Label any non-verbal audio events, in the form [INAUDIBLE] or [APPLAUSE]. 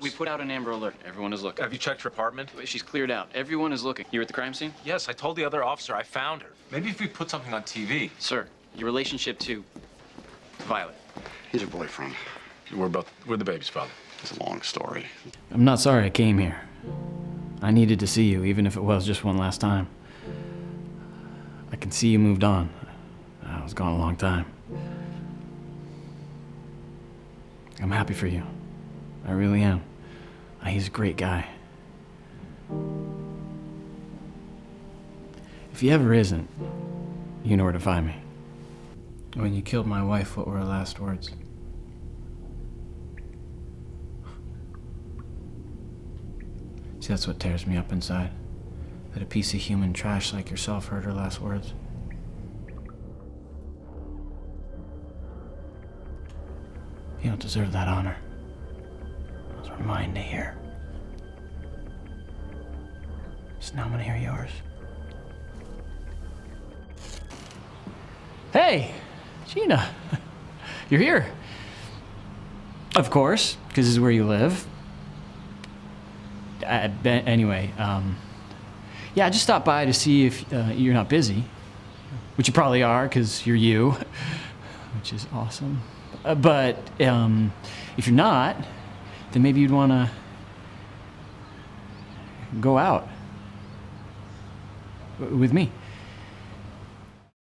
We put out an Amber Alert. Everyone is looking. Have you checked her apartment? She's cleared out. Everyone is looking. You were at the crime scene? Yes, I told the other officer I found her. Maybe if we put something on TV. Sir, your relationship to Violet. He's your boyfriend. We're both, we're the baby's father. It's a long story. I'm not sorry I came here. I needed to see you, even if it was just one last time. I can see you moved on. I was gone a long time. I'm happy for you. I really am. He's a great guy. If he ever isn't, you know where to find me. When you killed my wife, what were her last words? See, that's what tears me up inside. That a piece of human trash like yourself heard her last words. You don't deserve that honor. Those were mine to hear. So now I'm gonna hear yours. Hey, Gina. [LAUGHS] You're here. Of course, because this is where you live. Uh, anyway, um, yeah, I just stopped by to see if uh, you're not busy, which you probably are because you're you, [LAUGHS] which is awesome. Uh, but um, if you're not, then maybe you'd want to go out with me.